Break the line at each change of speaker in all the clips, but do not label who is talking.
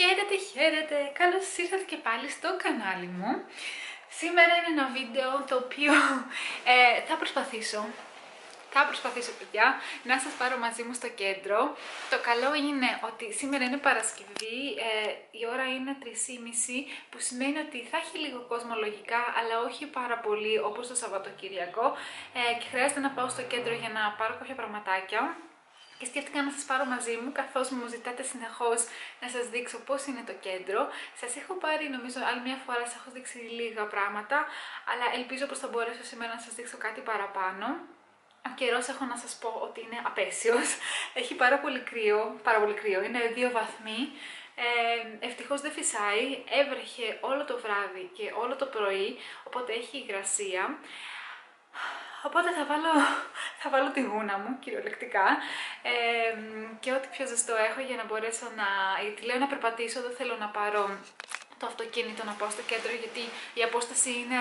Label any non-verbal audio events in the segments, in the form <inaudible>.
Χαίρετε, χαίρετε! Καλώς ήρθατε και πάλι στο κανάλι μου. Σήμερα είναι ένα βίντεο το οποίο ε, θα προσπαθήσω θα προσπαθήσω παιδιά να σας πάρω μαζί μου στο κέντρο. Το καλό είναι ότι σήμερα είναι Παρασκευή, ε, η ώρα είναι 3.30 που σημαίνει ότι θα έχει λίγο κόσμο λογικά αλλά όχι πάρα πολύ όπως το Σαββατοκυριακό ε, και χρειάζεται να πάω στο κέντρο για να πάρω κάποια πραγματάκια και σκέφτηκα να σας πάρω μαζί μου καθώς μου ζητάτε συνεχώς να σας δείξω πώς είναι το κέντρο. Σας έχω πάρει νομίζω άλλη μια φορά, σας έχω δείξει λίγα πράγματα αλλά ελπίζω πως θα μπορέσω σήμερα να σας δείξω κάτι παραπάνω. Ο καιρός έχω να σας πω ότι είναι απέσιος. <laughs> Έχει πάρα πολύ κρύο, πάρα πολύ κρύο, είναι δύο βαθμοί. Ε, ευτυχώς δεν φυσάει, έβρεχε όλο το βράδυ και όλο το πρωί, οπότε έχει υγρασία. Οπότε θα βάλω, θα βάλω τη γούνα μου, κυριολεκτικά, ε, και ό,τι πιο ζεστό έχω για να μπορέσω να... Γιατί λέω να περπατήσω, δεν θέλω να πάρω το αυτοκίνητο να πάω στο κέντρο γιατί η απόσταση είναι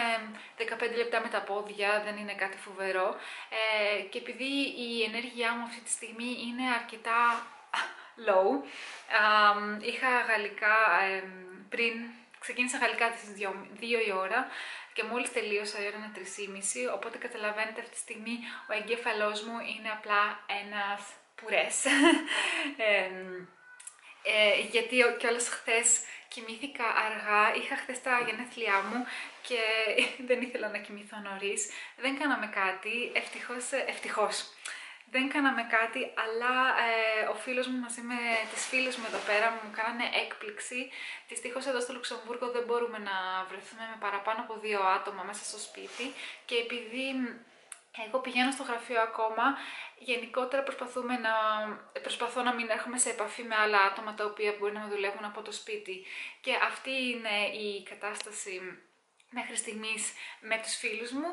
15 λεπτά με τα πόδια, δεν είναι κάτι φοβερό. Ε, και επειδή η ενέργειά μου αυτή τη στιγμή είναι αρκετά low, είχα γαλλικά πριν, ξεκίνησα γαλλικά στις 2 η ώρα και μόλις τελείωσα η ώρα είναι 3.30, οπότε καταλαβαίνετε αυτή τη στιγμή ο εγκέφαλός μου είναι απλά ένας πουρές. <laughs> ε, γιατί κιόλας χθες κοιμήθηκα αργά, είχα χθες τα γενέθλιά μου και <laughs> δεν ήθελα να κοιμηθώ νωρίς. Δεν κάναμε κάτι, ευτυχώς, ευτυχώς. Δεν κάναμε κάτι, αλλά ε, ο φίλος μου μαζί με τις φίλες μου εδώ πέρα μου κάνανε έκπληξη. Δυστυχώς εδώ στο Λουξεμβούργο δεν μπορούμε να βρεθούμε με παραπάνω από δύο άτομα μέσα στο σπίτι και επειδή εγώ πηγαίνω στο γραφείο ακόμα, γενικότερα προσπαθούμε να, προσπαθώ να μην έρχομαι σε επαφή με άλλα άτομα τα οποία μπορεί να με δουλεύουν από το σπίτι. Και αυτή είναι η κατάσταση μέχρι στιγμής με τους φίλους μου.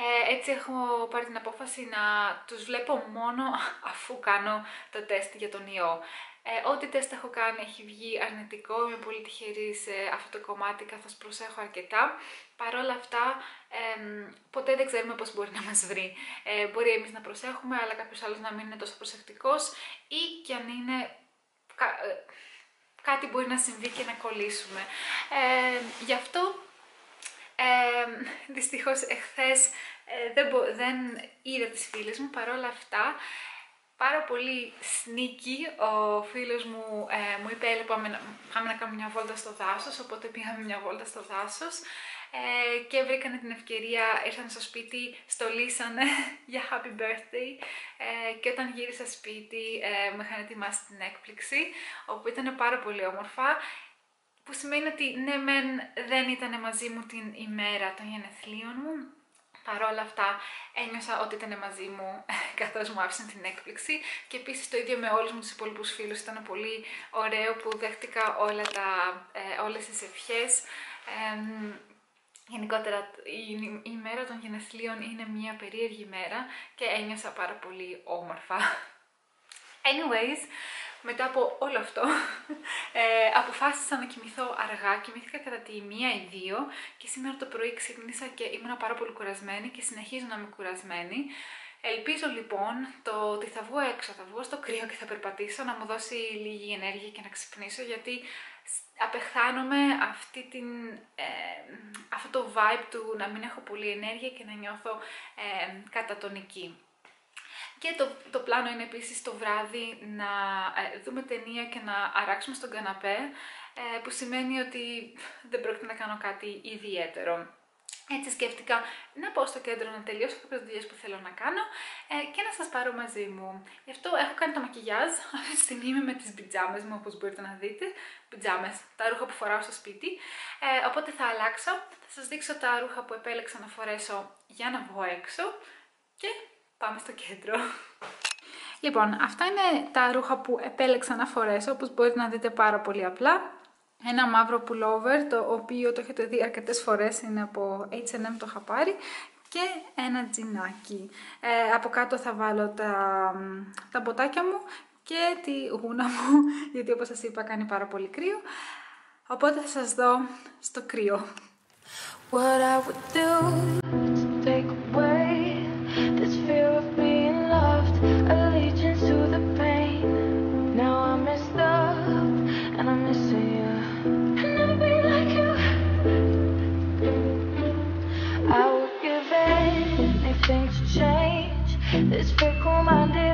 Ε, έτσι έχω πάρει την απόφαση να τους βλέπω μόνο <laughs> αφού κάνω το τεστ για τον ιό. Ε, ό,τι τεστ έχω κάνει έχει βγει αρνητικό, είμαι πολύ τυχερής σε αυτό το κομμάτι καθώς προσέχω αρκετά. Παρ' όλα αυτά, ποτέ δεν ξέρουμε πώς μπορεί να μας βρει. Ε, μπορεί εμείς να προσέχουμε, αλλά κάποιος άλλος να μην είναι τόσο προσεκτικός ή και αν είναι ε, κάτι μπορεί να συμβεί και να κολλήσουμε. Ε, γι' αυτό, ε, <laughs> δυστυχώς, εχθές ε, δεν, δεν είδα τις φίλες μου, παρόλα αυτά, πάρα πολύ sneaky. Ο φίλος μου ε, μου είπε πάμε να, πάμε να κάνουμε μια βόλτα στο δάσος, οπότε πήγαμε μια βόλτα στο δάσος ε, και βρήκανε την ευκαιρία, ήρθαν στο σπίτι, στολίσανε <laughs> για happy birthday ε, και όταν γύρισα σπίτι ε, μου είχαν ετοιμάσει την έκπληξη, όπου ήταν πάρα πολύ όμορφα που σημαίνει ότι ναι μεν δεν ήταν μαζί μου την ημέρα των γενεθλίων μου, παρόλα αυτά ένιωσα ότι ήταν μαζί μου <laughs> καθώς μου άφησαν την έκπληξη και επίσης το ίδιο με όλους μου τους υπόλοιπους φίλους ήταν πολύ ωραίο που δέχτηκα όλα τα, ε, όλες τις ευχές Γενικότερα η, η μέρα των γενεθλίων είναι μια περίεργη μέρα και ένιωσα πάρα πολύ όμορφα. <laughs> Anyways, μετά από όλο αυτό, ε, αποφάσισα να κοιμηθώ αργά. Κοιμήθηκα κατά τη μία ή δύο και σήμερα το πρωί ξύπνησα και ήμουν πάρα πολύ κουρασμένη και συνεχίζω να είμαι κουρασμένη. Ελπίζω λοιπόν το ότι θα βγω έξω, θα βγω στο κρύο και θα περπατήσω να μου δώσει λίγη ενέργεια και να ξυπνήσω γιατί απεχθάνομαι αυτή την, ε, αυτό το vibe του να μην έχω πολύ ενέργεια και να νιώθω ε, κατατονική. Και το, το πλάνο είναι επίσης το βράδυ να ε, δούμε ταινία και να αράξουμε στον καναπέ, ε, που σημαίνει ότι δεν πρόκειται να κάνω κάτι ιδιαίτερο. Έτσι σκέφτηκα να πάω στο κέντρο να τελειώσω κάποιες δουλειές που θέλω να κάνω ε, και να σας πάρω μαζί μου. Γι' αυτό έχω κάνει το μακιγιάζ, <laughs> αυτή τη στιγμή είμαι με τις πιτζάμες μου όπως μπορείτε να δείτε. Πιτζάμες, τα ρούχα που φοράω στο σπίτι. Ε, οπότε θα αλλάξω, θα σας δείξω τα ρούχα που επέλεξα να φορέσω για να βγω έξω και πάμε στο κέντρο. Λοιπόν, αυτά είναι τα ρούχα που επέλεξα να φορέσω, όπως μπορείτε να δείτε πάρα πολύ απλά ένα μαύρο pullover, το οποίο το έχετε δει αρκετές φορές, είναι από H&M το είχα πάρει και ένα τζινάκι. Ε, από κάτω θα βάλω τα, τα μποτάκια μου και τη γούνα μου, <laughs> γιατί όπως σας είπα κάνει πάρα πολύ κρύο. Οπότε θα σας δω στο κρύο. What I would do my Monday.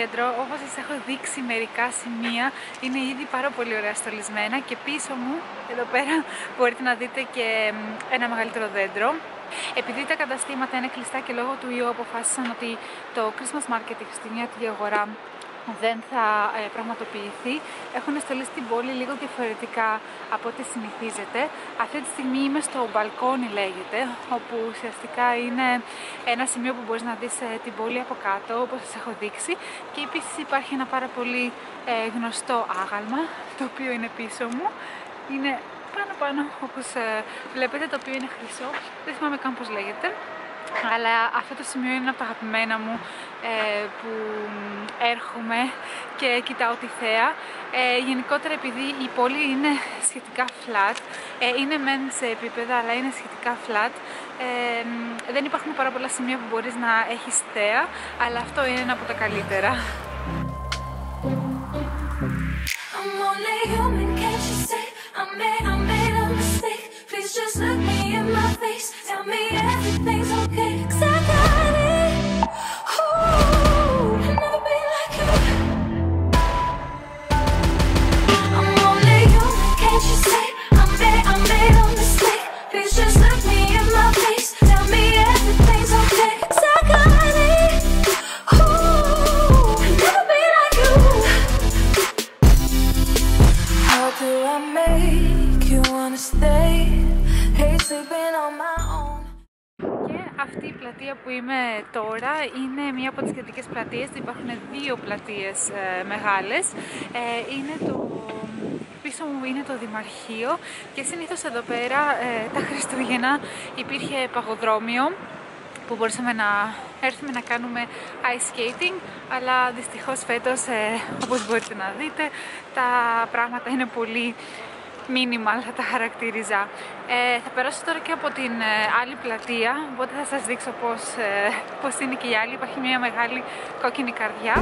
Κέντρο. Όπως σας έχω δείξει μερικά σημεία, είναι ήδη πάρα πολύ ωραία στολισμένα και πίσω μου, εδώ πέρα, μπορείτε να δείτε και ένα μεγαλύτερο δέντρο. Επειδή τα καταστήματα είναι κλειστά και λόγω του ιού αποφάσισαν ότι το Christmas Market, η χριστουγεννιάτικη αγορά, δεν θα ε, πραγματοποιηθεί. Έχουν στολίσει στην πόλη λίγο διαφορετικά από ό,τι συνηθίζεται. Αυτή τη στιγμή είμαι στο μπαλκόνι λέγεται, όπου ουσιαστικά είναι ένα σημείο που μπορείς να δεις ε, την πόλη από κάτω, όπως σας έχω δείξει. Και επίσης υπάρχει ένα πάρα πολύ ε, γνωστό άγαλμα, το οποίο είναι πίσω μου. Είναι πάνω πάνω όπως βλέπετε, το οποίο είναι χρυσό. Δεν θυμάμαι καν πώς λέγεται αλλά αυτό το σημείο είναι από τα αγαπημένα μου ε, που έρχομαι και κοιτάω τη θέα. Ε, γενικότερα επειδή η πόλη είναι σχετικά flat, ε, είναι μεν σε επίπεδα αλλά είναι σχετικά flat, ε, δεν υπάρχουν πάρα πολλά σημεία που μπορείς να έχεις θέα, αλλά αυτό είναι ένα από τα καλύτερα. Αυτή η πλατεία που είμαι τώρα είναι μία από τις κεντρικές πλατείες. Υπάρχουν δύο πλατείες ε, μεγάλες. Ε, είναι το... Πίσω μου είναι το Δημαρχείο και συνήθως εδώ πέρα ε, τα Χριστούγεννα υπήρχε παγοδρόμιο που μπορούσαμε να έρθουμε να κάνουμε ice skating αλλά δυστυχώς φέτος ε, όπως μπορείτε να δείτε τα πράγματα είναι πολύ μήνυμα θα τα χαρακτήριζα. Ε, θα περάσω τώρα και από την ε, άλλη πλατεία, οπότε θα σας δείξω πώς, ε, πώς είναι και η άλλη. Υπάρχει μια μεγάλη κόκκινη καρδιά.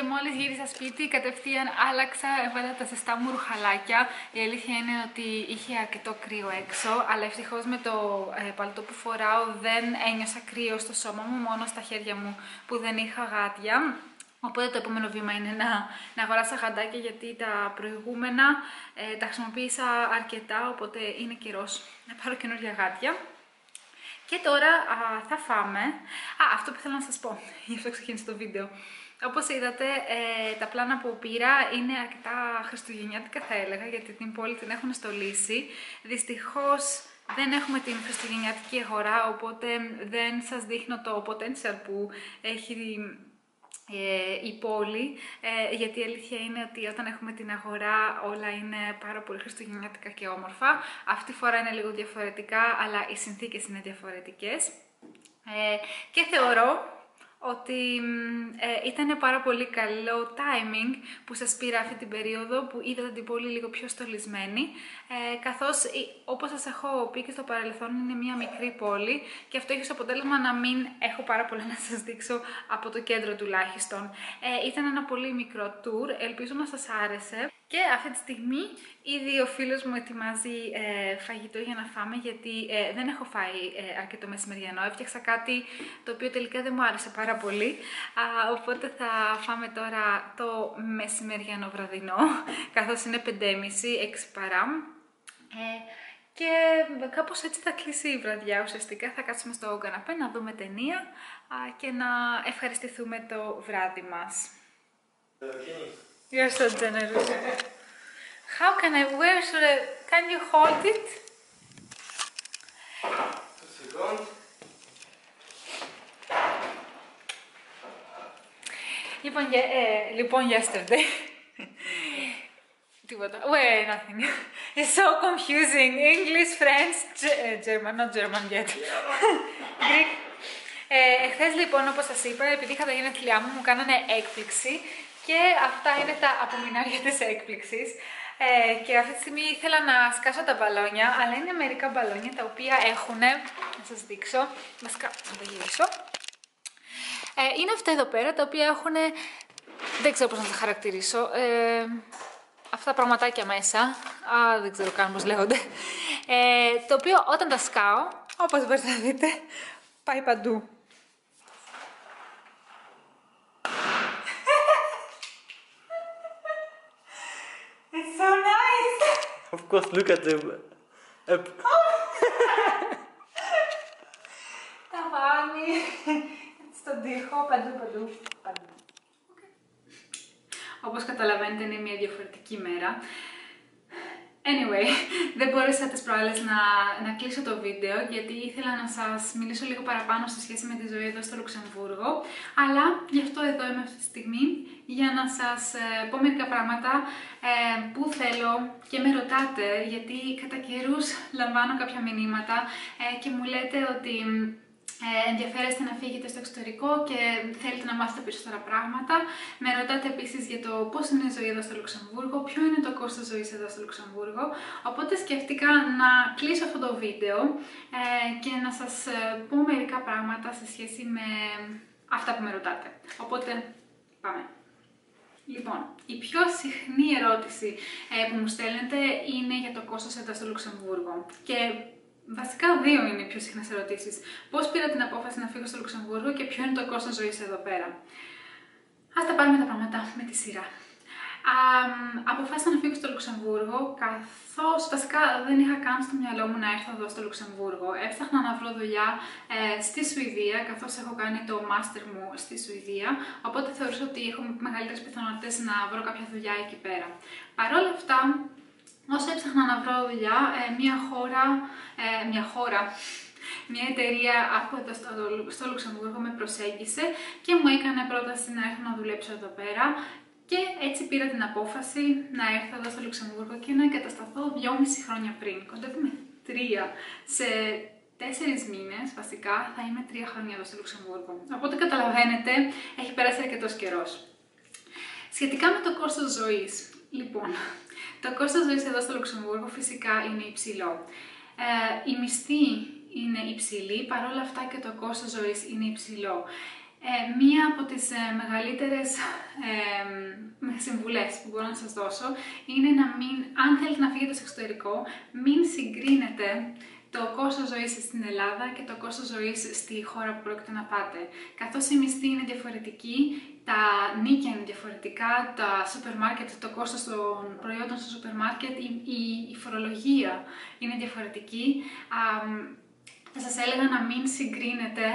Και μόλις γύρισα σπίτι κατευθείαν άλλαξα, έβαλα τα ζεστά μου ρουχαλάκια. Η αλήθεια είναι ότι είχε αρκετό κρύο έξω, αλλά ευτυχώς με το ε, παλτό που φοράω δεν ένιωσα κρύο στο σώμα μου, μόνο στα χέρια μου που δεν είχα γάτια. Οπότε το επόμενο βήμα είναι να, να αγοράσω γαντάκια γιατί τα προηγούμενα ε, τα χρησιμοποίησα αρκετά, οπότε είναι καιρός να πάρω καινούργια γάτια. Και τώρα α, θα φάμε. Α, αυτό που θέλω να σας πω, <laughs> γι' αυτό ξεκίνησε το βίντεο. Όπως είδατε, ε, τα πλάνα που πήρα είναι αρκετά χριστουγεννιάτικα θα έλεγα, γιατί την πόλη την έχουν στολίσει. Δυστυχώς δεν έχουμε την χριστουγεννιάτικη αγορά, οπότε δεν σας δείχνω το potential που έχει ε, η πόλη, ε, γιατί η αλήθεια είναι ότι όταν έχουμε την αγορά όλα είναι πάρα πολύ χριστουγεννιάτικα και όμορφα. Αυτή τη φορά είναι λίγο διαφορετικά, αλλά οι συνθήκες είναι διαφορετικές. Ε, και θεωρώ ότι ε, ήταν πάρα πολύ καλό timing που σας πήρα αυτή την περίοδο που είδατε την πόλη λίγο πιο στολισμένη ε, καθώς όπως σας έχω πει και στο παρελθόν είναι μια μικρή πόλη και αυτό έχει ως αποτέλεσμα να μην έχω πάρα πολλά να σας δείξω από το κέντρο τουλάχιστον. Ε, ήταν ένα πολύ μικρό tour, ελπίζω να σας άρεσε. Και αυτή τη στιγμή ήδη ο φίλος μου ετοιμάζει ε, φαγητό για να φάμε γιατί ε, δεν έχω φάει ε, αρκετό μεσημεριανό. Έφτιαξα κάτι το οποίο τελικά δεν μου άρεσε πάρα πολύ. Α, οπότε θα φάμε τώρα το μεσημεριανό βραδινό, <laughs> καθώς είναι 5.30, 6 παρά. και κάπως έτσι θα κλείσει η βραδιά ουσιαστικά. Θα κάτσουμε στο καναπέ να δούμε ταινία και να ευχαριστηθούμε το βράδυ μας. You're so generous. How can I, where should I, can you hold it? Λοιπόν, ε, λοιπόν, yesterday. Τίποτα. Wait, nothing. It's so confusing. English, French, German, not German yet. Greek. Ε, εχθές λοιπόν, όπως σας είπα, επειδή είχα τα γενέθλιά μου, μου κάνανε έκπληξη και αυτά είναι τα απομεινάρια της έκπληξης. Ε, και αυτή τη στιγμή ήθελα να σκάσω τα μπαλόνια, αλλά είναι μερικά μπαλόνια τα οποία έχουν, να σας δείξω, βασικά να τα γυρίσω. Ε, είναι αυτά εδώ πέρα τα οποία έχουν, δεν ξέρω πώς να τα χαρακτηρίσω, ε, αυτά τα πραγματάκια μέσα, α, δεν ξέρω καν πώς λέγονται, ε, το οποίο όταν τα σκάω, όπως μπορείτε να δείτε, πάει παντού.
Of course, look at the app. <laughs>
Τα βάνει στον τοίχο παντού, παντού, παντού. Όπως καταλαβαίνετε είναι μια διαφορετική μέρα. Anyway, <laughs> δεν μπόρεσα τις προάλλες να, να κλείσω το βίντεο γιατί ήθελα να σας μιλήσω λίγο παραπάνω σε σχέση με τη ζωή εδώ στο Λουξεμβούργο. Αλλά γι' αυτό εδώ είμαι αυτή τη στιγμή για να σας ε, πω μερικά πράγματα ε, που θέλω και με ρωτάτε γιατί κατά καιρούς λαμβάνω κάποια μηνύματα ε, και μου λέτε ότι ε, ενδιαφέρεστε να φύγετε στο εξωτερικό και θέλετε να μάθετε περισσότερα πράγματα. Με ρωτάτε επίσης για το πώς είναι η ζωή εδώ στο Λουξεμβούργο, ποιο είναι το κόστος ζωής εδώ στο Λουξεμβούργο. Οπότε σκέφτηκα να κλείσω αυτό το βίντεο ε, και να σας ε, πω μερικά πράγματα σε σχέση με αυτά που με ρωτάτε. Οπότε πάμε. Λοιπόν, η πιο συχνή ερώτηση ε, που μου στέλνετε είναι για το κόστος εδώ στο Λουξεμβούργο. Και Βασικά δύο είναι οι πιο συχνές ερωτήσεις. Πώς πήρα την απόφαση να φύγω στο Λουξεμβούργο και ποιο είναι το κόστος ζωής εδώ πέρα; Α τα πάρουμε τα πράγματα με τη σειρά. Α, αποφάσισα να φύγω στο Λουξεμβούργο, καθώς βασικά δεν είχα καν στο μυαλό μου να έρθω εδώ στο Λουξεμβούργο. Έψαχνα να βρω δουλειά ε, στη Σουηδία, καθώς έχω κάνει το μάστερ μου στη Σουηδία. Οπότε θεωρούσα ότι έχω μεγαλύτερες πιθανότητες να βρω κάποια δουλειά εκεί πέρα. Παρ' όλα αυτά, όσο έψαχνα να βρω δουλειά, ε, μια χώρα, ε, μια χώρα, μια εταιρεία από εδώ στο, στο Λουξεμβούργο με προσέγγισε και μου έκανε πρόταση να έρθω να δουλέψω εδώ πέρα και έτσι πήρα την απόφαση να έρθω εδώ στο Λουξεμβούργο και να εγκατασταθώ δυόμιση χρόνια πριν. Κοντεύουμε τρία. Σε τέσσερις μήνες, βασικά, θα είμαι τρία χρόνια εδώ στο Λουξεμβούργο. Οπότε καταλαβαίνετε, έχει περάσει αρκετός καιρός. Σχετικά με το κόστος ζωής. Λοιπόν, το κόστος ζωής εδώ στο Λουξεμβούργο φυσικά είναι υψηλό. Ε, η μισθή είναι υψηλή, παρόλα αυτά και το κόστος ζωής είναι υψηλό. Ε, μία από τις ε, μεγαλύτερες ε, συμβουλές που μπορώ να σας δώσω είναι να μην, αν θέλετε να φύγετε στο εξωτερικό, μην συγκρίνετε το κόστος ζωής στην Ελλάδα και το κόστος ζωής στη χώρα που πρόκειται να πάτε. Καθώς η μισθή είναι διαφορετική, τα νίκια είναι διαφορετικά, τα σούπερ μάρκετ, το κόστος των προϊόντων στο σούπερ μάρκετ, η, η, η φορολογία είναι διαφορετική. Α, θα σας έλεγα να μην συγκρίνετε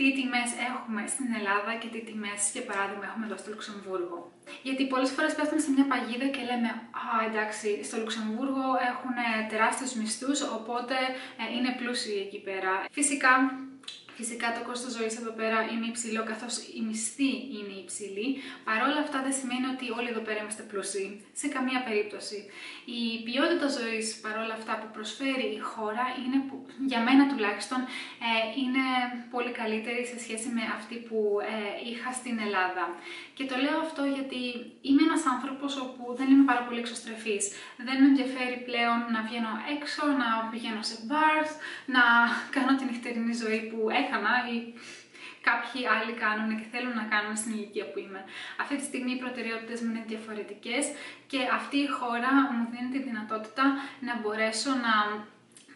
τι τιμές έχουμε στην Ελλάδα και τι τιμές, για παράδειγμα, έχουμε εδώ στο Λουξεμβούργο. Γιατί πολλές φορές πέφτουμε σε μια παγίδα και λέμε Α, εντάξει, στο Λουξεμβούργο έχουν τεράστιους μισθούς, οπότε ε, είναι πλούσιοι εκεί πέρα. Φυσικά, Φυσικά το κόστος ζωής εδώ πέρα είναι υψηλό καθώς η μισθή είναι υψηλή. Παρ' όλα αυτά δεν σημαίνει ότι όλοι εδώ πέρα είμαστε πλούσιοι. Σε καμία περίπτωση. Η ποιότητα ζωής παρόλα αυτά που προσφέρει η χώρα είναι, για μένα τουλάχιστον, ε, είναι πολύ καλύτερη σε σχέση με αυτή που ε, είχα στην Ελλάδα. Και το λέω αυτό γιατί είμαι ένας άνθρωπος όπου δεν είμαι πάρα πολύ εξωστρεφής. Δεν με ενδιαφέρει πλέον να βγαίνω έξω, να πηγαίνω σε bars, να κάνω την νυχτερινή ζωή που έκανα ή κάποιοι άλλοι κάνουν και θέλουν να κάνουν στην ηλικία που είμαι. Αυτή τη στιγμή οι προτεραιότητες μου είναι διαφορετικές και αυτή η χώρα μου δίνει τη δυνατότητα να μπορέσω να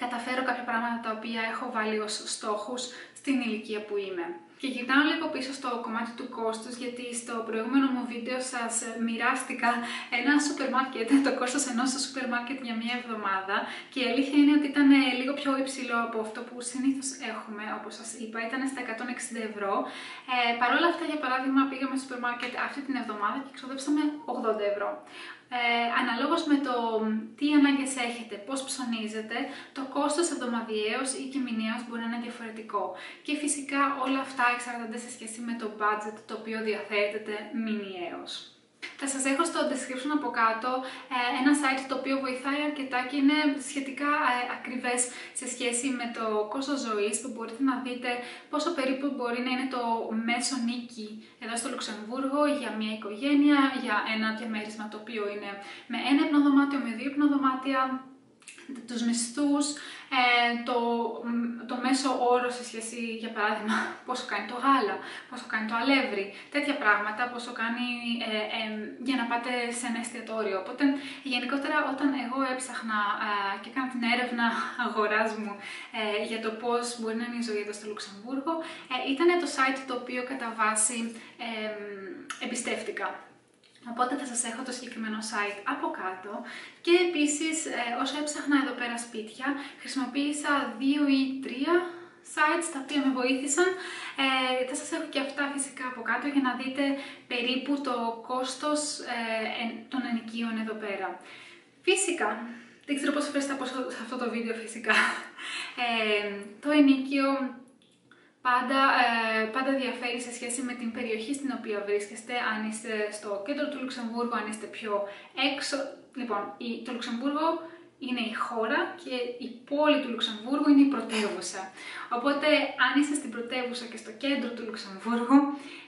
καταφέρω κάποια πράγματα τα οποία έχω βάλει ως στόχους στην ηλικία που είμαι. Και γυρνάω λίγο πίσω στο κομμάτι του κόστους, γιατί στο προηγούμενο μου βίντεο σας μοιράστηκα ένα σούπερ μάρκετ, το κόστος ενός σούπερ μάρκετ για μία εβδομάδα και η αλήθεια είναι ότι ήταν λίγο πιο υψηλό από αυτό που συνήθως έχουμε, όπως σας είπα, ήταν στα 160 ευρώ. Ε, Παρ' όλα αυτά, για παράδειγμα, πήγαμε στο σούπερ μάρκετ αυτή την εβδομάδα και ξοδέψαμε 80 ευρώ. Ε, αναλόγως με το τι ανάγκες έχετε, πώς ψωνίζετε, το κόστος εβδομαδιαίως ή και μηνιαίως μπορεί να είναι διαφορετικό. Και φυσικά όλα αυτά εξαρτάται σε σχέση με το budget το οποίο διαθέτετε μηνιαίως. Θα σας έχω στο description από κάτω ε, ένα site το οποίο βοηθάει αρκετά και είναι σχετικά ε, ακριβές σε σχέση με το κόστος ζωής που μπορείτε να δείτε πόσο περίπου μπορεί να είναι το μέσο νίκη εδώ στο Λουξεμβούργο για μια οικογένεια, για ένα διαμέρισμα το οποίο είναι με ένα υπνοδωμάτιο, με δύο υπνοδωμάτια, τους μισθούς, ε, το, το μέσο όρο σε σχέση, για παράδειγμα, <laughs> πόσο κάνει το γάλα, πόσο κάνει το αλεύρι, τέτοια πράγματα, πόσο κάνει ε, ε, για να πάτε σε ένα εστιατόριο. Οπότε, γενικότερα, όταν εγώ έψαχνα και έκανα την έρευνα <laughs> αγοράς μου για το πώς μπορεί να είναι η ζωή εδώ στο Λουξεμβούργο, ήταν το site το οποίο κατά βάση εμπιστεύτηκα. Οπότε θα σας έχω το συγκεκριμένο site από κάτω και επίσης ε, όσο έψαχνα εδώ πέρα σπίτια χρησιμοποίησα δύο ή τρία sites τα οποία με βοήθησαν. Ε, θα σας έχω και αυτά φυσικά από κάτω για να δείτε περίπου το κόστος ε, των ενοικίων εδώ πέρα. Φυσικά, δεν ξέρω πώς θα πω σε αυτό το βίντεο φυσικά, ε, το ενοίκιο πάντα, ε, πάντα διαφέρει σε σχέση με την περιοχή στην οποία βρίσκεστε, αν είστε στο κέντρο του Λουξεμβούργου, αν είστε πιο έξω. Λοιπόν, η, το Λουξεμβούργο είναι η χώρα και η πόλη του Λουξεμβούργου είναι η πρωτεύουσα. Οπότε, αν είστε στην πρωτεύουσα και στο κέντρο του Λουξεμβούργου,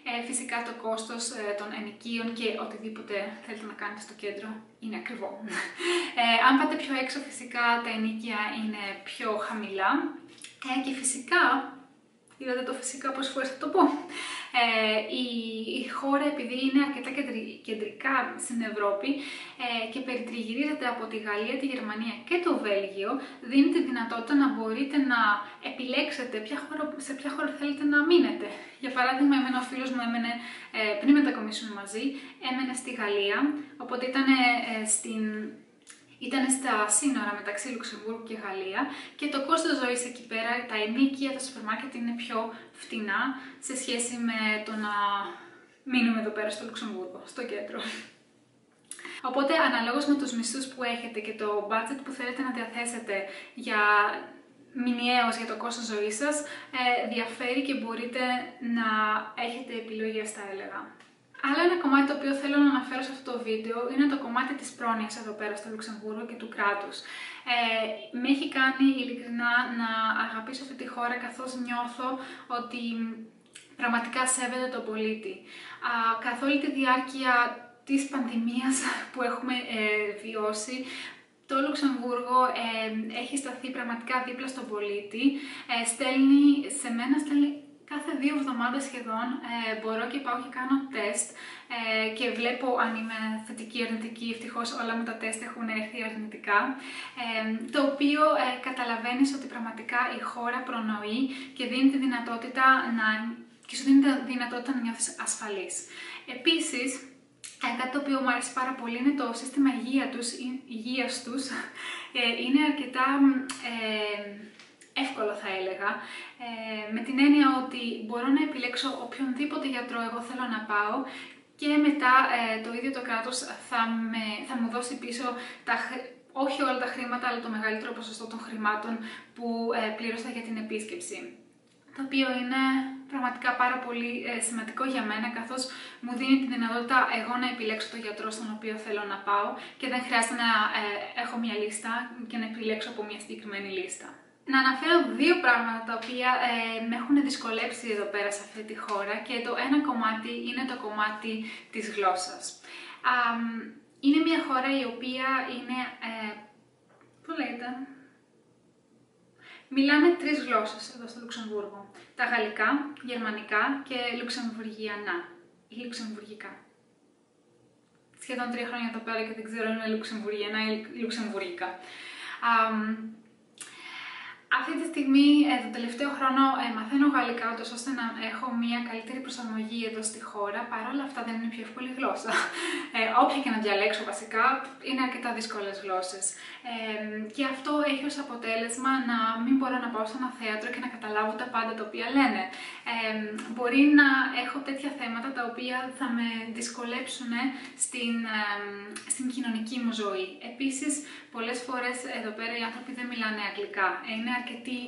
ε, φυσικά το κόστος ε, των ενοικίων και οτιδήποτε θέλετε να κάνετε στο κέντρο είναι ακριβό. Ε, αν πάτε πιο έξω, φυσικά τα ενοίκια είναι πιο χαμηλά. Ε, και φυσικά Είδατε το φυσικά πώς φορές θα το πω. Ε, η, η, χώρα επειδή είναι αρκετά κεντρικά στην Ευρώπη ε, και περιτριγυρίζεται από τη Γαλλία, τη Γερμανία και το Βέλγιο, δίνει τη δυνατότητα να μπορείτε να επιλέξετε ποια χώρα, σε ποια χώρα θέλετε να μείνετε. Για παράδειγμα, εμένα ο φίλος μου έμενε, ε, πριν μετακομίσουμε μαζί, έμενε στη Γαλλία, οπότε ήταν ε, στην ήταν στα σύνορα μεταξύ Λουξεμβούργου και Γαλλία και το κόστος ζωής εκεί πέρα, τα ενίκια, τα σούπερ μάρκετ είναι πιο φτηνά σε σχέση με το να μείνουμε εδώ πέρα στο Λουξεμβούργο, στο κέντρο. Οπότε, αναλόγως με τους μισθούς που έχετε και το budget που θέλετε να διαθέσετε για μηνιαίως για το κόστος ζωής σας, ε, διαφέρει και μπορείτε να έχετε επιλογές, θα έλεγα. Άλλο ένα κομμάτι το οποίο θέλω να αναφέρω σε αυτό το βίντεο είναι το κομμάτι της πρόνοιας εδώ πέρα στο Λουξεμβούργο και του κράτους. Ε, με έχει κάνει ειλικρινά να αγαπήσω αυτή τη χώρα καθώς νιώθω ότι πραγματικά σέβεται τον πολίτη. Α, καθ' όλη τη διάρκεια της πανδημίας <laughs> που έχουμε ε, βιώσει, το Λουξεμβούργο ε, έχει σταθεί πραγματικά δίπλα στον πολίτη. Ε, στέλνει, σε μένα στέλνει κάθε δύο εβδομάδες σχεδόν ε, μπορώ και πάω και κάνω τεστ ε, και βλέπω αν είμαι θετική ή αρνητική. Ευτυχώς όλα μου τα τεστ έχουν έρθει αρνητικά. Ε, το οποίο ε, καταλαβαίνεις ότι πραγματικά η χώρα προνοεί και δίνει τη δυνατότητα να, και σου δίνει τη δυνατότητα να νιώθεις ασφαλής. Επίσης, ε, κάτι το οποίο μου αρέσει πάρα πολύ είναι το σύστημα υγεία τους, υγείας τους. Ε, είναι αρκετά ε, εύκολο θα έλεγα, ε, με την έννοια ότι μπορώ να επιλέξω οποιονδήποτε γιατρό εγώ θέλω να πάω και μετά ε, το ίδιο το κράτος θα, με, θα μου δώσει πίσω τα, όχι όλα τα χρήματα, αλλά το μεγαλύτερο ποσοστό των χρημάτων που ε, πλήρωσα για την επίσκεψη. Το οποίο είναι πραγματικά πάρα πολύ ε, σημαντικό για μένα, καθώς μου δίνει τη δυνατότητα εγώ να επιλέξω το γιατρό στον οποίο θέλω να πάω και δεν χρειάζεται να έχω μια λίστα και να επιλέξω από μια συγκεκριμένη λίστα να αναφέρω δύο πράγματα τα οποία ε, με έχουν δυσκολέψει εδώ πέρα σε αυτή τη χώρα και το ένα κομμάτι είναι το κομμάτι της γλώσσας. είναι μια χώρα η οποία είναι, ε, πώς λέγεται, Μιλάμε τρεις γλώσσες εδώ στο Λουξεμβούργο. Τα γαλλικά, γερμανικά και λουξεμβουργιανά ή λουξεμβουργικά. Σχεδόν τρία χρόνια εδώ πέρα και δεν ξέρω αν είναι λουξεμβουργιανά ή λουξεμβουργικά. Αυτή τη στιγμή, ε, το τελευταίο χρόνο, ε, μαθαίνω γαλλικά, ούτως ώστε να έχω μια καλύτερη προσαρμογή εδώ στη χώρα. Παρ' όλα αυτά δεν είναι πιο εύκολη γλώσσα. Ε, όποια και να διαλέξω βασικά, είναι αρκετά δύσκολες γλώσσες. Ε, και αυτό έχει ως αποτέλεσμα να μην μπορώ να πάω σε ένα θέατρο και να καταλάβω τα πάντα τα οποία λένε. Ε, μπορεί να έχω τέτοια θέματα τα οποία θα με δυσκολέψουν στην, στην κοινωνική μου ζωή. Επίσης, πολλές φορές εδώ πέρα οι άνθρωποι δεν μιλάνε αγγλικά. Είναι αρκετοί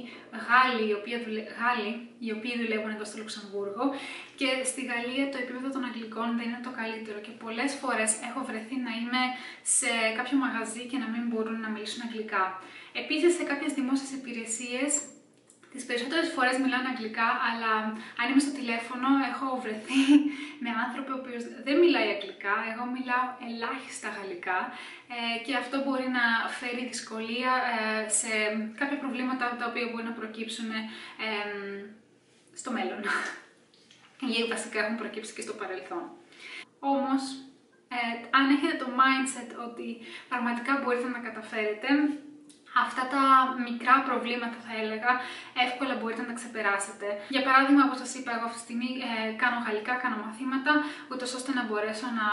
Γάλλοι οι οποίοι, δουλε... Γάλλοι, οι οποίοι δουλεύουν εδώ στο Λουξεμβούργο και στη Γαλλία το επίπεδο των Αγγλικών δεν είναι το καλύτερο και πολλές φορές έχω βρεθεί να είμαι σε κάποιο μαγαζί και να μην μπορούν να μιλήσουν αγγλικά. Επίσης σε κάποιες δημόσιες υπηρεσίες Τις περισσότερες φορές μιλάνε αγγλικά, αλλά αν είμαι στο τηλέφωνο έχω βρεθεί <laughs> με άνθρωπο ο οποίος δεν μιλάει αγγλικά, εγώ μιλάω ελάχιστα γαλλικά ε, και αυτό μπορεί να φέρει δυσκολία ε, σε κάποια προβλήματα τα οποία μπορεί να προκύψουν ε, στο μέλλον. <laughs> Ή βασικά έχουν προκύψει και στο παρελθόν. Όμως, αν έχετε το mindset ότι πραγματικά μπορείτε να καταφέρετε, αυτά τα μικρά προβλήματα θα έλεγα εύκολα μπορείτε να τα ξεπεράσετε. Για παράδειγμα, όπως σας είπα, εγώ αυτή τη στιγμή ε, κάνω γαλλικά, κάνω μαθήματα, ούτως ώστε να μπορέσω να,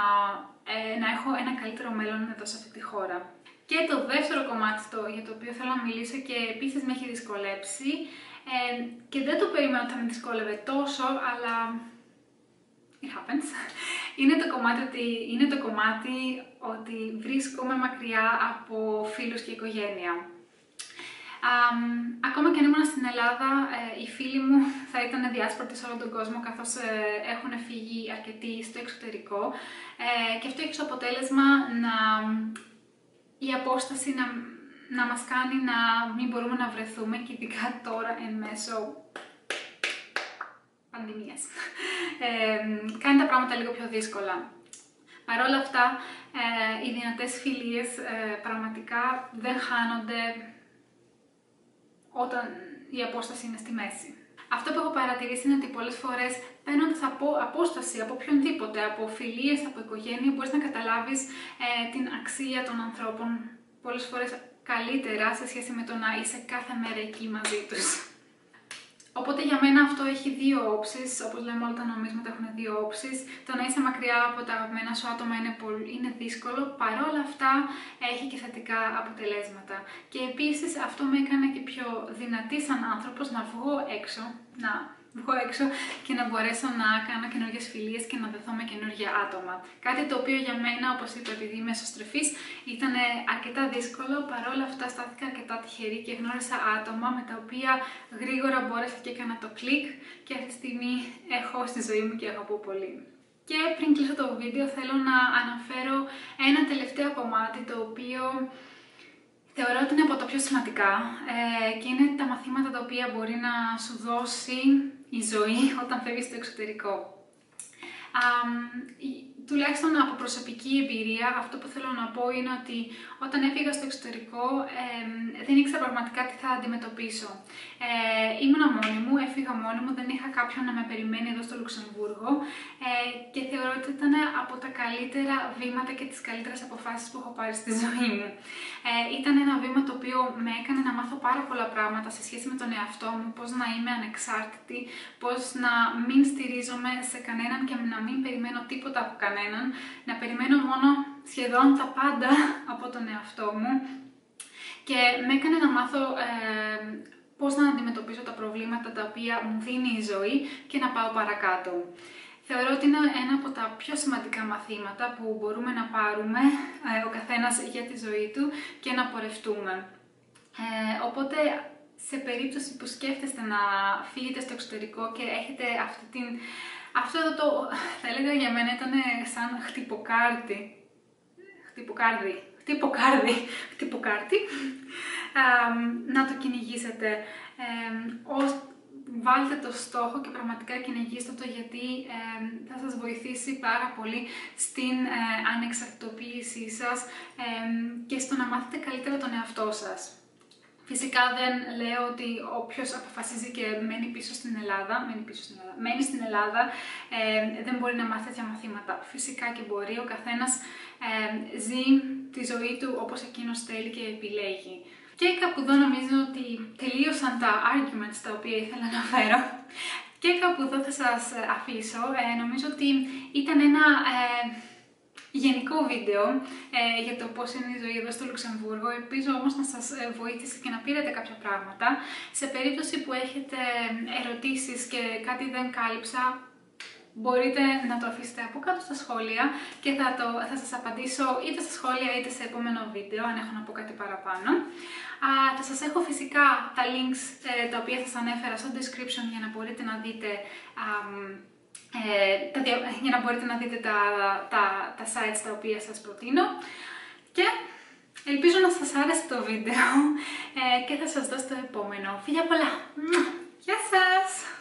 ε, να έχω ένα καλύτερο μέλλον εδώ σε αυτή τη χώρα. Και το δεύτερο κομμάτι το, για το οποίο θέλω να μιλήσω και επίσης με έχει δυσκολέψει ε, και δεν το περίμενα ότι θα με δυσκόλευε τόσο, αλλά it happens, είναι το κομμάτι ότι, είναι το κομμάτι ότι βρίσκομαι μακριά από φίλους και οικογένεια. ακόμα και αν ήμουν στην Ελλάδα, ε, οι φίλοι μου <laughs> θα ήταν διάσπορτοι σε όλο τον κόσμο, καθώς ε, έχουν φύγει αρκετοί στο εξωτερικό. Ε, και αυτό έχει ως αποτέλεσμα να, η απόσταση να, να μας κάνει να μην μπορούμε να βρεθούμε και ειδικά τώρα εν μέσω πανδημίας. Ε, κάνει τα πράγματα λίγο πιο δύσκολα. Παρ' όλα αυτά, ε, οι δυνατές φιλίες ε, πραγματικά δεν χάνονται όταν η απόσταση είναι στη μέση. Αυτό που έχω παρατηρήσει είναι ότι πολλές φορές παίρνοντας από απόσταση από οποιονδήποτε, από φιλίες, από οικογένεια, μπορείς να καταλάβεις ε, την αξία των ανθρώπων πολλές φορές καλύτερα σε σχέση με το να είσαι κάθε μέρα εκεί μαζί τους. Οπότε για μένα αυτό έχει δύο όψεις. Όπως λέμε, όλα τα νομίσματα έχουν δύο όψεις. Το να είσαι μακριά από τα αγαπημένα σου άτομα είναι, πολύ, είναι δύσκολο. Παρόλα αυτά έχει και θετικά αποτελέσματα. Και επίσης αυτό με έκανε και πιο δυνατή σαν άνθρωπος να βγω έξω, να βγω έξω και να μπορέσω να κάνω καινούργιες φιλίες και να δεθώ με καινούργια άτομα. Κάτι το οποίο για μένα, όπως είπα, επειδή είμαι εσωστρεφής, ήταν αρκετά δύσκολο. Παρόλα αυτά, στάθηκα αρκετά τυχερή και γνώρισα άτομα με τα οποία γρήγορα μπόρεσα και έκανα το κλικ και αυτή τη στιγμή έχω στη ζωή μου και αγαπώ πολύ. Και πριν κλείσω το βίντεο θέλω να αναφέρω ένα τελευταίο κομμάτι το οποίο θεωρώ ότι είναι από τα πιο σημαντικά ε, και είναι τα μαθήματα τα οποία μπορεί να σου δώσει η ζωή όταν φεύγεις στο εξωτερικό. Τουλάχιστον από προσωπική εμπειρία, αυτό που θέλω να πω είναι ότι όταν έφυγα στο εξωτερικό δεν ήξερα πραγματικά τι θα αντιμετωπίσω. Ε, ήμουνα μόνη μου, έφυγα μόνη μου, δεν είχα κάποιον να με περιμένει εδώ στο Λουξεμβούργο ε, και θεωρώ ότι ήταν από τα καλύτερα βήματα και τις καλύτερες αποφάσεις που έχω πάρει στη ζωή μου. Ε, ήταν ένα βήμα το οποίο με έκανε να μάθω πάρα πολλά πράγματα σε σχέση με τον εαυτό μου, πώς να είμαι ανεξάρτητη, πώς να μην στηρίζομαι σε κανέναν και να μην περιμένω τίποτα από κανέναν, να περιμένω μόνο σχεδόν τα πάντα από τον εαυτό μου και με έκανε να μάθω ε, πώς να αντιμετωπίζω τα προβλήματα τα οποία μου δίνει η ζωή και να πάω παρακάτω. Θεωρώ ότι είναι ένα από τα πιο σημαντικά μαθήματα που μπορούμε να πάρουμε ε, ο καθένας για τη ζωή του και να πορευτούμε. Ε, οπότε, σε περίπτωση που σκέφτεστε να φύγετε στο εξωτερικό και έχετε αυτή την... Αυτό εδώ το, θα έλεγα για μένα ήταν σαν χτυποκάρτι. Χτυποκάρδι. Χτυποκάρδι. Χτυποκάρτι. να το κυνηγήσετε. Ε, βάλτε το στόχο και πραγματικά κυνηγήστε το γιατί θα σας βοηθήσει πάρα πολύ στην ε, ανεξαρτητοποίησή σας και στο να μάθετε καλύτερα τον εαυτό σας. Φυσικά δεν λέω ότι όποιος αποφασίζει και μένει πίσω στην Ελλάδα, μένει, πίσω στην Ελλάδα, μένει στην Ελλάδα, δεν μπορεί να μάθει τέτοια μαθήματα. Φυσικά και μπορεί, ο καθένας ζει τη ζωή του όπως εκείνος θέλει και επιλέγει. Και κάπου εδώ νομίζω ότι τελείωσαν τα arguments τα οποία ήθελα να φέρω. Και κάπου εδώ θα σας αφήσω. Ε, νομίζω ότι ήταν ένα ε, γενικό βίντεο ε, για το πώς είναι η ζωή εδώ στο Λουξεμβούργο. Ελπίζω όμως να σας ε, βοήθησε και να πήρετε κάποια πράγματα. Σε περίπτωση που έχετε ερωτήσεις και κάτι δεν κάλυψα, μπορείτε να το αφήσετε από κάτω στα σχόλια και θα, το, θα σας απαντήσω είτε στα σχόλια είτε σε επόμενο βίντεο αν έχω να πω κάτι παραπάνω. Α, θα σας έχω φυσικά τα links ε, τα οποία σας ανέφερα στο description για να μπορείτε να δείτε ε, τα, για να μπορείτε να δείτε τα, τα, τα sites τα οποία σας προτείνω και ελπίζω να σας άρεσε το βίντεο ε, και θα σας δω στο επόμενο. Φιλιά πολλά! Γεια σας!